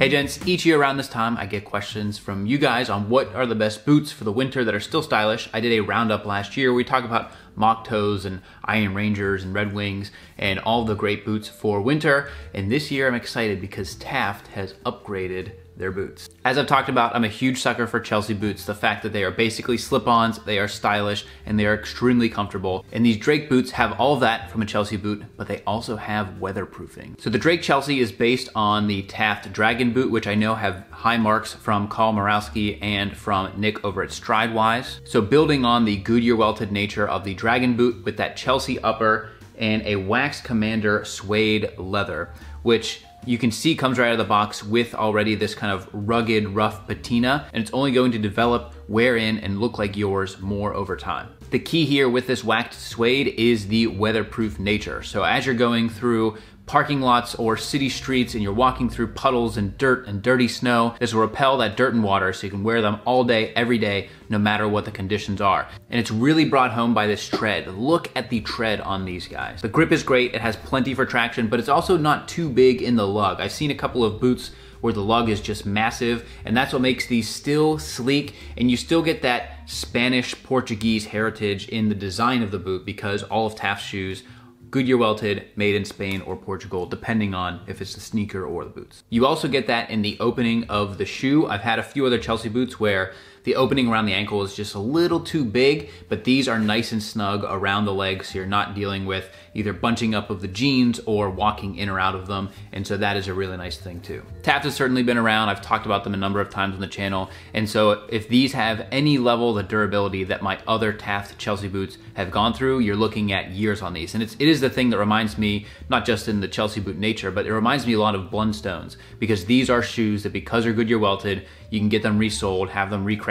Hey gents, each year around this time I get questions from you guys on what are the best boots for the winter that are still stylish. I did a roundup last year. We talk about mock toes and iron rangers and red wings and all the great boots for winter. And this year I'm excited because Taft has upgraded their boots. As I've talked about, I'm a huge sucker for Chelsea boots. The fact that they are basically slip-ons, they are stylish, and they are extremely comfortable. And these Drake boots have all that from a Chelsea boot, but they also have weatherproofing. So the Drake Chelsea is based on the Taft Dragon boot, which I know have high marks from Carl Murawski and from Nick over at Stridewise. So building on the Goodyear welted nature of the Dragon boot with that Chelsea upper and a Wax Commander suede leather, which you can see comes right out of the box with already this kind of rugged, rough patina, and it's only going to develop, wear in, and look like yours more over time. The key here with this waxed suede is the weatherproof nature. So as you're going through parking lots or city streets and you're walking through puddles and dirt and dirty snow, this will repel that dirt and water so you can wear them all day, every day, no matter what the conditions are. And it's really brought home by this tread. Look at the tread on these guys. The grip is great, it has plenty for traction, but it's also not too big in the lug. I've seen a couple of boots where the lug is just massive, and that's what makes these still sleek, and you still get that Spanish Portuguese heritage in the design of the boot because all of Taft's shoes Goodyear welted, made in Spain or Portugal, depending on if it's the sneaker or the boots. You also get that in the opening of the shoe. I've had a few other Chelsea boots where the opening around the ankle is just a little too big, but these are nice and snug around the legs, so you're not dealing with either bunching up of the jeans or walking in or out of them, and so that is a really nice thing too. Taft has certainly been around. I've talked about them a number of times on the channel, and so if these have any level of durability that my other Taft Chelsea boots have gone through, you're looking at years on these. And it's, it is the thing that reminds me, not just in the Chelsea boot nature, but it reminds me a lot of Blundstones, because these are shoes that because they're Goodyear welted, you can get them resold, have them recrafted.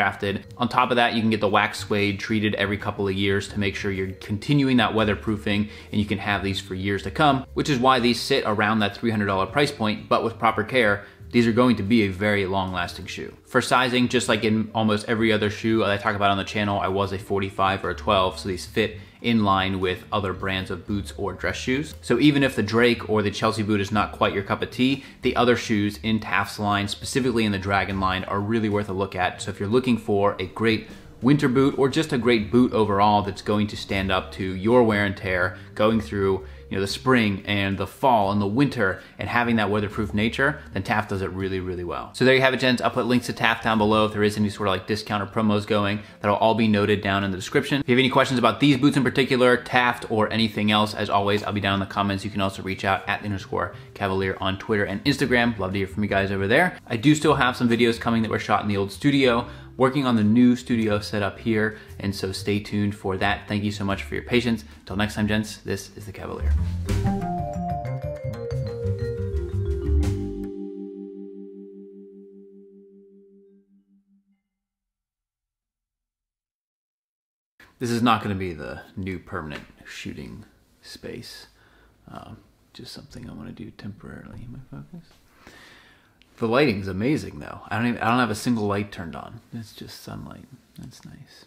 On top of that, you can get the wax suede treated every couple of years to make sure you're continuing that weatherproofing and you can have these for years to come, which is why these sit around that $300 price point, but with proper care, these are going to be a very long lasting shoe. For sizing, just like in almost every other shoe I talk about on the channel, I was a 45 or a 12, so these fit in line with other brands of boots or dress shoes. So even if the Drake or the Chelsea boot is not quite your cup of tea, the other shoes in Taft's line, specifically in the Dragon line, are really worth a look at. So if you're looking for a great winter boot or just a great boot overall that's going to stand up to your wear and tear going through you know the spring and the fall and the winter and having that weatherproof nature, then Taft does it really, really well. So there you have it, gents. I'll put links to Taft down below if there is any sort of like discount or promos going. That'll all be noted down in the description. If you have any questions about these boots in particular, Taft, or anything else, as always, I'll be down in the comments. You can also reach out at the underscore Kavalier on Twitter and Instagram. Love to hear from you guys over there. I do still have some videos coming that were shot in the old studio working on the new studio setup here, and so stay tuned for that. Thank you so much for your patience. Until next time, gents, this is the Kavalier. This is not going to be the new permanent shooting space. Um, just something I want to do temporarily. My focus. The lighting's amazing though. I don't even I don't have a single light turned on. It's just sunlight. That's nice.